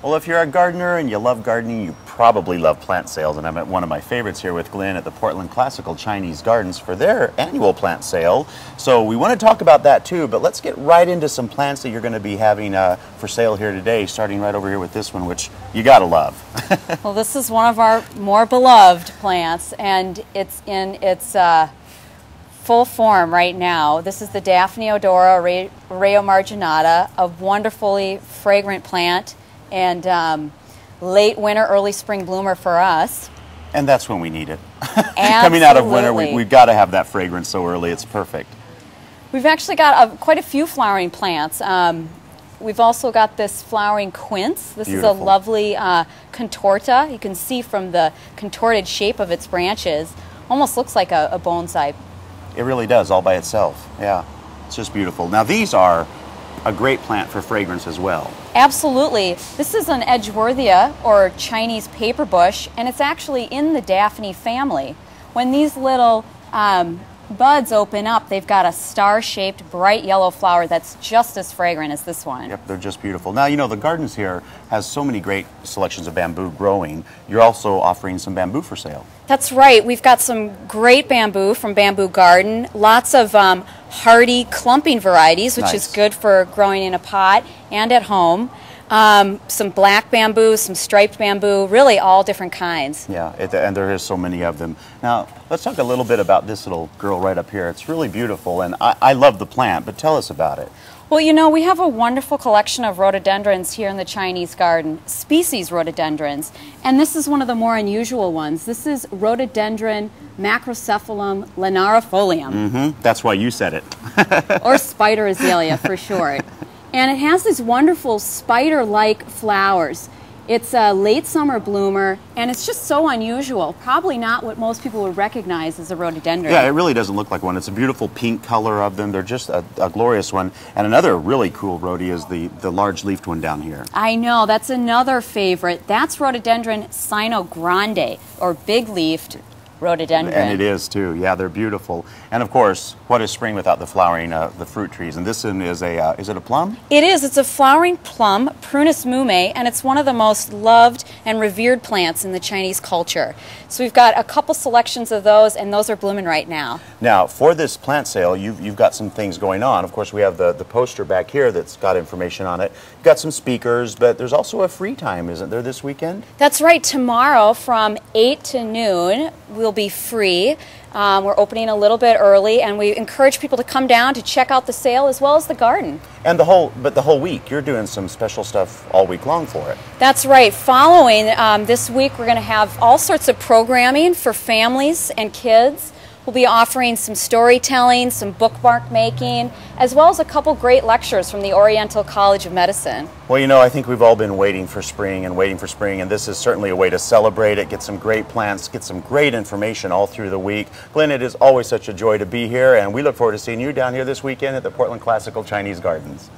Well, if you're a gardener and you love gardening, you probably love plant sales. And I'm at one of my favorites here with Glenn at the Portland Classical Chinese Gardens for their annual plant sale. So we want to talk about that too, but let's get right into some plants that you're going to be having uh, for sale here today, starting right over here with this one, which you got to love. well, this is one of our more beloved plants, and it's in its uh, full form right now. This is the Daphne odora Aureomarginata, a wonderfully fragrant plant and um, late winter, early spring bloomer for us. And that's when we need it. Coming out of winter, we, have got to have that fragrance so early. It's perfect. We've actually got a, quite a few flowering plants. Um, we've also got this flowering quince. This Beautiful. is a lovely uh, contorta. You can see from the contorted shape of its branches, almost looks like a, a bonsai. It really does, all by itself. Yeah, it's just beautiful. Now these are a great plant for fragrance as well. Absolutely. This is an Edgeworthia or Chinese paper bush, and it's actually in the Daphne family. When these little um, buds open up, they've got a star-shaped bright yellow flower that's just as fragrant as this one. Yep, they're just beautiful. Now, you know, the gardens here has so many great selections of bamboo growing. You're also offering some bamboo for sale. That's right. We've got some great bamboo from Bamboo Garden. Lots of um, hardy clumping varieties, which nice. is good for growing in a pot and at home. Um, some black bamboo, some striped bamboo, really all different kinds. Yeah, it, and there is so many of them. Now, let's talk a little bit about this little girl right up here. It's really beautiful, and I, I love the plant, but tell us about it. Well, you know, we have a wonderful collection of rhododendrons here in the Chinese garden, species rhododendrons, and this is one of the more unusual ones. This is rhododendron macrosepalum linearifolium. Mm -hmm. That's why you said it. or spider azalea for short. And it has these wonderful spider-like flowers. It's a late summer bloomer, and it's just so unusual. Probably not what most people would recognize as a rhododendron. Yeah, it really doesn't look like one. It's a beautiful pink color of them. They're just a, a glorious one. And another really cool rhodi is the, the large-leafed one down here. I know. That's another favorite. That's rhododendron sinogrande, or big-leafed rhododendron. And it is too. Yeah, they're beautiful. And of course, what is spring without the flowering, uh, the fruit trees? And this one is a, uh, is it a plum? It is. It's a flowering plum, Prunus mume, and it's one of the most loved and revered plants in the Chinese culture. So we've got a couple selections of those, and those are blooming right now. Now, for this plant sale, you've, you've got some things going on. Of course, we have the, the poster back here that's got information on it. You've got some speakers, but there's also a free time, isn't there, this weekend? That's right. Tomorrow from 8 to noon, will be free. Um, we're opening a little bit early, and we encourage people to come down to check out the sale as well as the garden. And the whole, but the whole week, you're doing some special stuff all week long for it. That's right. Following um, this week, we're going to have all sorts of programming for families and kids. We'll be offering some storytelling, some bookmark making, as well as a couple great lectures from the Oriental College of Medicine. Well, you know, I think we've all been waiting for spring and waiting for spring, and this is certainly a way to celebrate it, get some great plants, get some great information all through the week. Glenn, it is always such a joy to be here, and we look forward to seeing you down here this weekend at the Portland Classical Chinese Gardens.